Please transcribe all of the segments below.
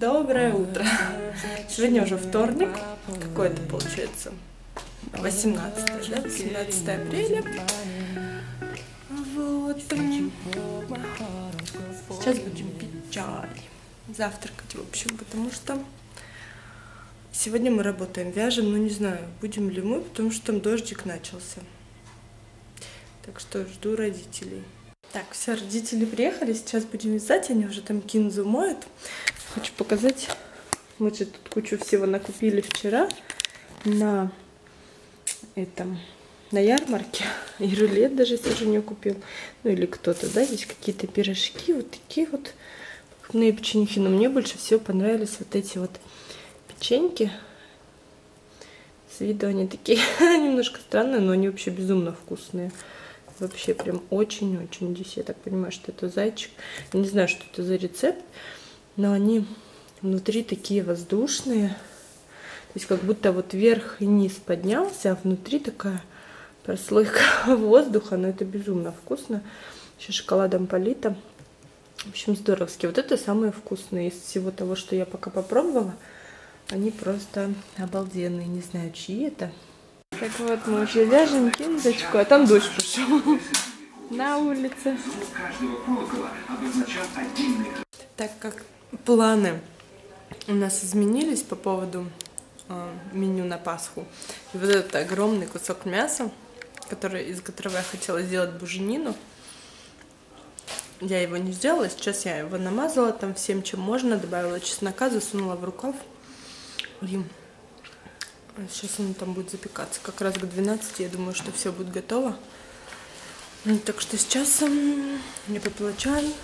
Доброе утро. Сегодня уже вторник. Какое это получается? 18, да? 18 апреля. Вот. Сейчас будем пить чай. Завтракать, в общем, потому что сегодня мы работаем, вяжем, но не знаю, будем ли мы, потому что там дождик начался. Так что жду родителей. Так, все, родители приехали, сейчас будем вязать, они уже там кинзу моют. Хочу показать, мы же тут кучу всего накупили вчера на этом, на ярмарке. И рулет даже Сержаню купил, ну или кто-то, да, здесь какие-то пирожки, вот такие вот покупные печеньки. Но мне больше всего понравились вот эти вот печеньки. С виду они такие немножко странные, но они вообще безумно вкусные. Вообще прям очень-очень. Здесь я так понимаю, что это зайчик. Не знаю, что это за рецепт, но они внутри такие воздушные. То есть как будто вот вверх и низ поднялся, а внутри такая прослойка воздуха. Но это безумно вкусно. Еще шоколадом полито. В общем, здоровски. Вот это самые вкусные из всего того, что я пока попробовала. Они просто обалденные. Не знаю, чьи это. Так вот, мы уже вяжем кинзочку, а там дождь пошел на улице. Так как планы у нас изменились по поводу э, меню на Пасху, и вот этот огромный кусок мяса, который, из которого я хотела сделать буженину, я его не сделала, сейчас я его намазала там всем, чем можно, добавила чеснока, засунула в рукав. И Сейчас он там будет запекаться. Как раз к 12 я думаю, что все будет готово. Ну, так что сейчас я попила чай.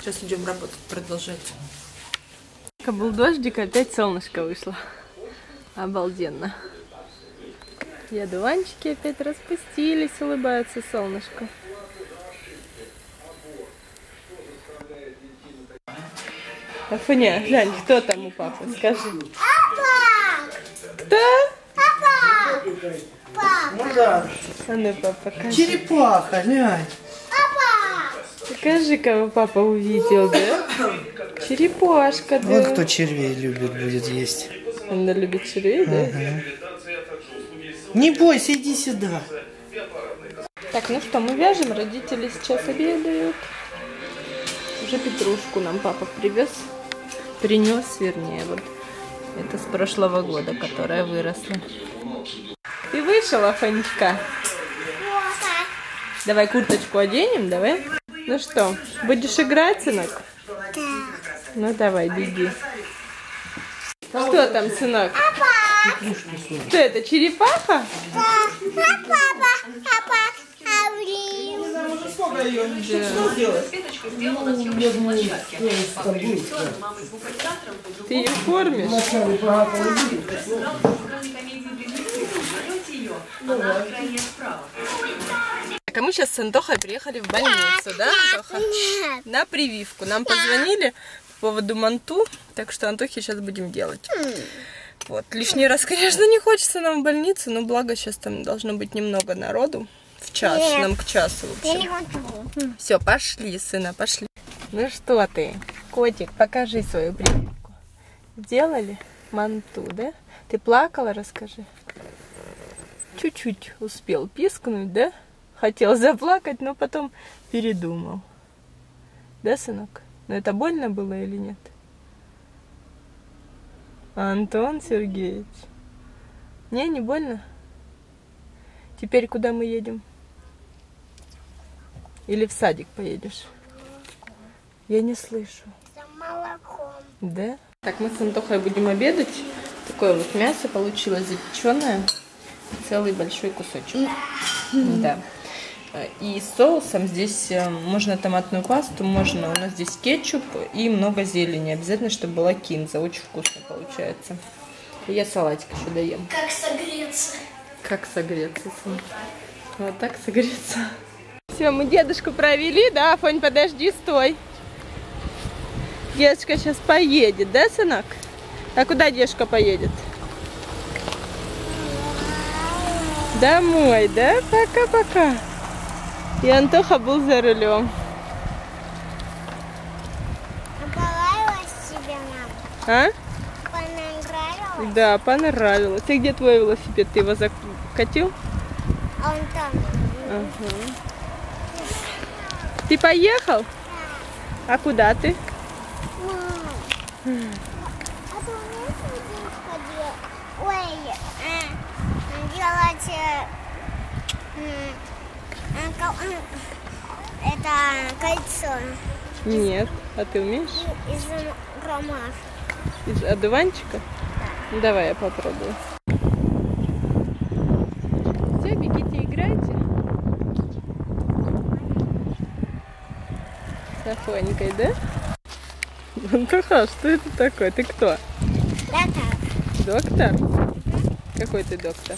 Сейчас идем работать, продолжать. Был дождик, опять солнышко вышло. Обалденно. И одуванчики опять распустились, улыбаются солнышко. Афоня, глянь, кто там у папы, скажи. Кто? Папа! Папа! Ну да. А ну, папа, покажи. Черепаха, глянь. Покажи, кого папа увидел, да? Черепашка, да. Вот кто червей любит, будет есть. Она любит червей, да? Не бойся, иди сюда. Так, ну что, мы вяжем, родители сейчас обедают. Уже петрушку нам папа привез. Принес, вернее, вот. Это с прошлого года, которая выросла. Ты вышел, Афонечка? Плохо. Давай курточку оденем, давай. Ну что, будешь играть, сынок? Да. Ну давай, беги. Что там, сынок? Папа! Что это, черепаха? Да. А папа? Папа? А. Ты ее кормишь? Так, а мы сейчас с Антохой приехали в больницу, да, Антоха? На прививку. Нам позвонили по поводу манту, так что Антохе сейчас будем делать. Вот. Лишний раз, конечно, не хочется нам в больницу, но благо сейчас там должно быть немного народу. В час, Нет. нам к часу, в Я общем. не хочу. Все, пошли, сына, пошли. Ну что ты, котик, покажи свою прививку. Сделали манту, да? Ты плакала, расскажи. Чуть-чуть успел пискнуть, да? Хотел заплакать, но потом передумал. Да, сынок? Но это больно было или нет? Антон Сергеевич. Не, не больно? Теперь куда мы едем? Или в садик поедешь? Я не слышу. За молоком. Да? Так, мы с Антохой будем обедать. Такое вот мясо получилось запеченное. Целый большой кусочек. Да. И с соусом здесь э, можно томатную пасту, можно у нас здесь кетчуп и много зелени. Обязательно, чтобы была кинза. Очень вкусно получается. И я салатик еще доем. Как согреться? Как согреться? Вот так согреться. Все, мы дедушку провели, да? Фонь, подожди, стой. Дедушка сейчас поедет, да, сынок? А куда дедушка поедет? Домой, да? Пока-пока. И Антоха был за рулем. А понравилось тебе нам? А? Понравилось? Да, понравилось. И где твой велосипед? Ты его закатил? А он там. Ага. Ты поехал? А куда ты? Мам. А? Ой, э, делать э, это кольцо Нет. А ты умеешь? из ромашки. Из одуванчика? Ну, Давай я попробую. Все, бегите, играйте. С Афонькой, да? Антоха, что это такое? Ты кто? Да так, Доктор? Какой ты доктор?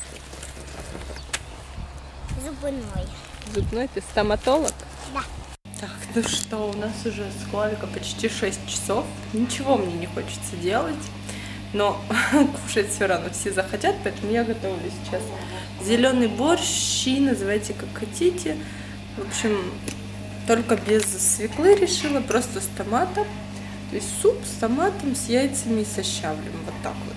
зубной. Зубной? Ты стоматолог? Да. Так, ну что, у нас уже сколько? Почти 6 часов. Ничего мне не хочется делать. Но кушать все равно все захотят, поэтому я готовлю сейчас зеленый борщ, щи, называйте как хотите. В общем, только без свеклы решила, просто с томатом. То есть суп с томатом, с яйцами и со щавлем. Вот так вот.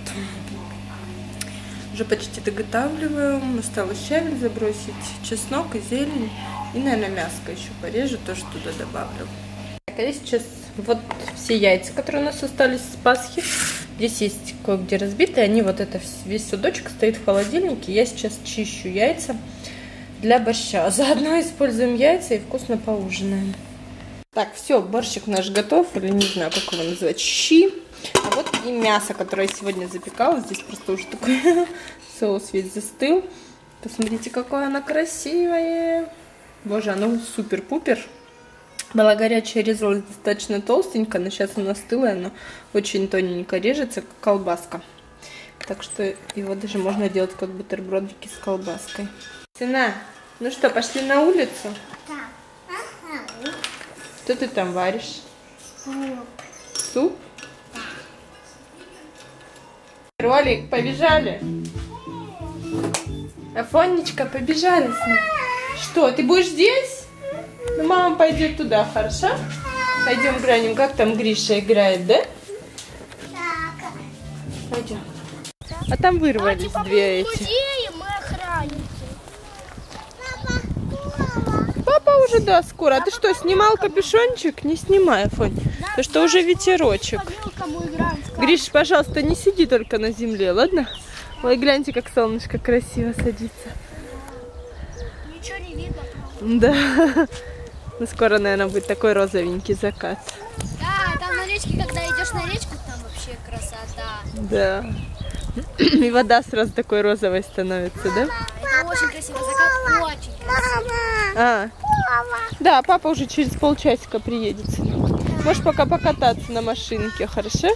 Уже почти доготавливаем. Осталось щавель забросить, чеснок и зелень. И, наверное, мяско еще порежу, тоже туда добавлю. Так, а я сейчас вот все яйца, которые у нас остались с Пасхи. Здесь есть кое-где разбитые. Они вот это весь судочек стоит в холодильнике. Я сейчас чищу яйца для борща. Заодно используем яйца и вкусно поужинаем. Так, все, борщик наш готов, или не знаю, как его называть, щи. А вот и мясо, которое я сегодня запекала. Здесь просто уже такой соус весь застыл. Посмотрите, какое оно красивое. Боже, оно супер-пупер. Была горячая, резалась достаточно толстенько, но сейчас оно остыло, оно очень тоненько режется, как колбаска. Так что его даже можно делать как бутербродики с колбаской. Сына, ну что, пошли на улицу? Ага. Что ты там варишь? Суп? Ролик, побежали. Афонечка, побежали. сына. Что, ты будешь здесь? Ну, мама пойдет туда, хорошо? Пойдем глянем, как там Гриша играет, да? Пойдем. А там вырвались две эти. Папа, уже, да, скоро. А ты что, снимал капюшончик? Не снимай, Афонь. Потому что уже ветерочек. играем. Гриш, пожалуйста, не сиди только на земле, ладно? Ой, гляньте, как солнышко красиво садится. Ничего не видно. Да. Ну, скоро, наверное, будет такой розовенький закат. Да, там на речке, когда идешь на речку, там вообще красота. Да. И вода сразу такой розовой становится, да? Это очень красиво, закат очень красиво. А, да, папа уже через полчасика приедет. Можешь пока покататься на машинке, хорошо?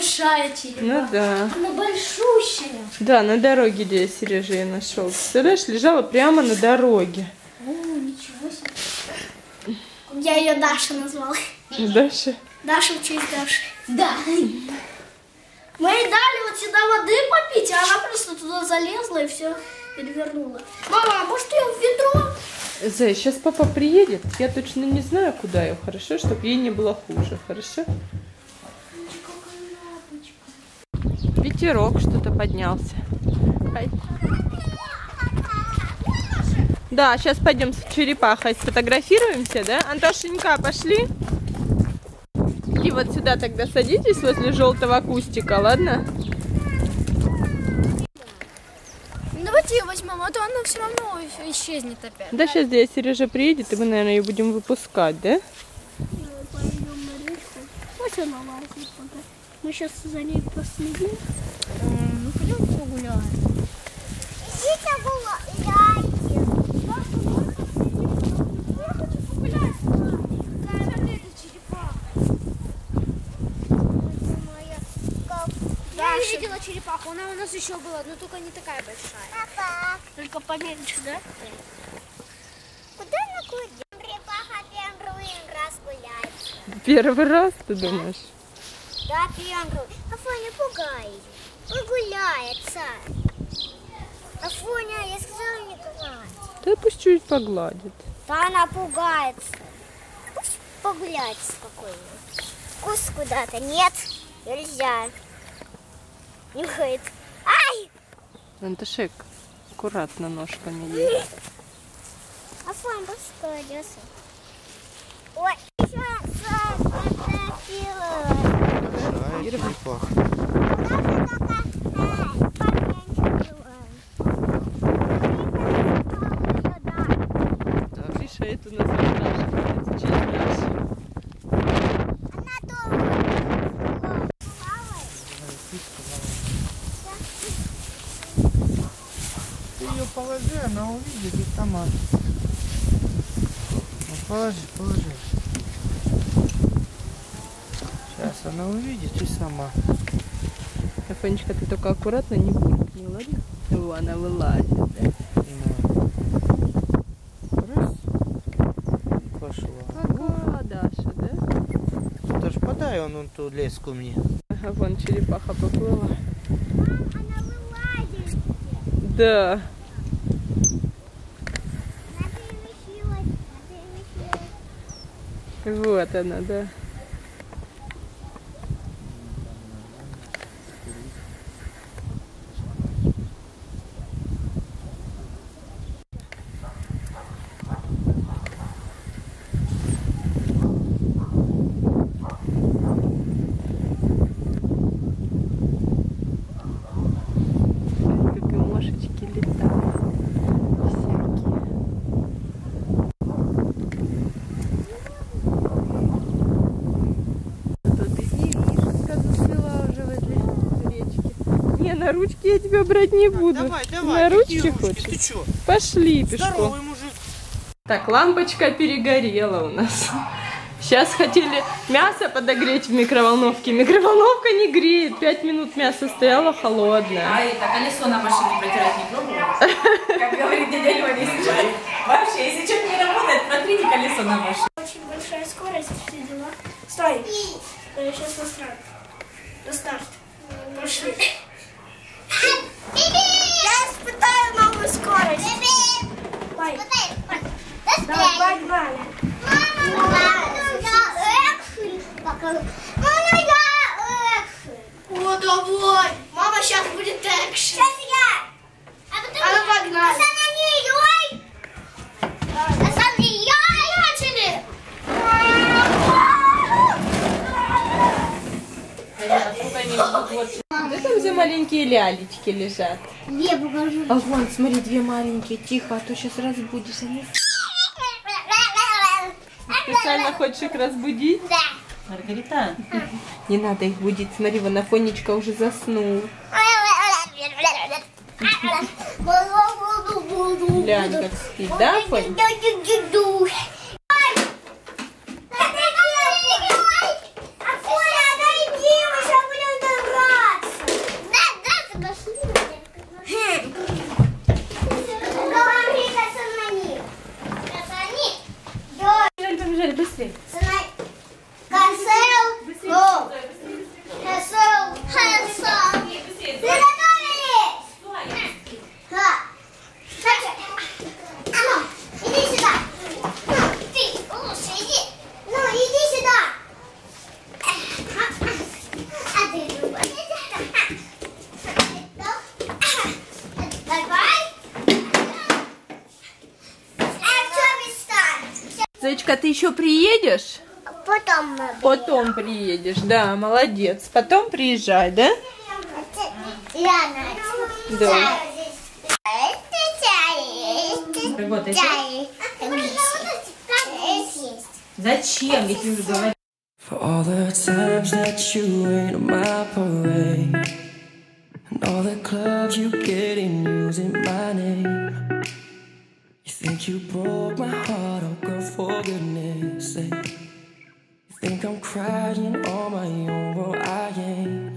Большая черепаха. Ну да. Она большущая. Да, на дороге, где я Сережа ее нашел. Представляешь, лежала прямо на дороге. О, ничего себе. Я ее Даша назвала. Даша. Даша в честь Даши. Да. Мы ей дали вот сюда воды попить, а она просто туда залезла и все перевернула. Мама, а может ее в ведро? Зай, сейчас папа приедет. Я точно не знаю, куда ее. Хорошо, чтобы ей не было хуже. Хорошо? Ветерок что-то поднялся. Да, сейчас пойдем с черепахой сфотографируемся, да? Антошенька, пошли. И вот сюда тогда садитесь возле желтого кустика, ладно? Ну, давайте ее возьмем, а то она все равно исчезнет опять. Да, сейчас здесь Сережа приедет, и мы, наверное, ее будем выпускать, да? Пойдем на речку. Вот она лазит пока. Мы сейчас за ней последим. Ну, пойдем погуляем. Идите гуляйте. Я видела черепаху, она у нас еще была, но только не такая большая. Папа. Только поменьше, да? Куда она курит? Черепаха первый раз гуляет. Первый раз, ты думаешь? Да, первый. Афоня, пугай. Погуляется. Афоня, я сказала не гулять. Да пусть чуть погладит. Да она пугается. Пусть погуляет спокойно. вкус куда-то. Нет, нельзя. Нюхает. Ай! Антошек, аккуратно ножками. А сам что одесса? Ой, еще сам Ай, черепаха. Решает у нас наша, честь наша. Ты ее положи, она увидит и сама. Ну, положи, положи. Сейчас она увидит и сама. Афонечка, ты только аккуратно не булькни, ладно? О, она вылазит, да? Раз. Пошла. Ага, Даша, да? Ты ж подай он, он ту леску мне. Ага, вон черепаха поплыла. Она вылазит. Да. Вот она, да. Как и мошечки летают. Всякие. Зато ты девишка засыла уже возле речки. Не, на ручки я тебя брать не буду. Давай, давай. на ручки ручки? хочешь? Ты чё? Пошли пешком. Здоровый мужик. Так, лампочка перегорела у нас. Сейчас хотели мясо подогреть в микроволновке. Микроволновка не греет. Пять минут мясо стояло холодное. А это колесо на машине протирать не пробовала? Как говорит дядя Леня, если что, вообще, если что-то не работает, протрите колесо на машине. Очень большая скорость, все дела. Стой. Сейчас на старт. На старт. Пошли. Я испытаю новую скорость. Давай. Давай, погнали. О, давай. Мама, сейчас будет экшен. Сейчас я. А ну, погнали. Начали. Где там за маленькие лялечки лежат? Я покажу. А вон, смотри, две маленькие. Тихо, а то сейчас разбудишь. Они специально хочешь их разбудить? Маргарита, Не надо их будить. Смотри, вон Афонечка уже заснул. Глянь, как спит, да, Афонь? Побежали быстрее. Cancel. Go. Cancel. Cancel. Приготовились. Ха. Так. А ну, иди сюда. Ну, ты лучше иди. Ну, иди сюда. А ты другой. Давай. А что места? Зайчка, ты еще приедешь? Потом Потом приедешь, да, молодец. Потом приезжай, да? Да. Это чай. работай. Чай. Зачем, если уже говорю? For all the times that you ain't my parade And all the clubs you get in using my name You think you broke my heart, oh girl, for goodness sake You think I'm crying on my own, well I ain't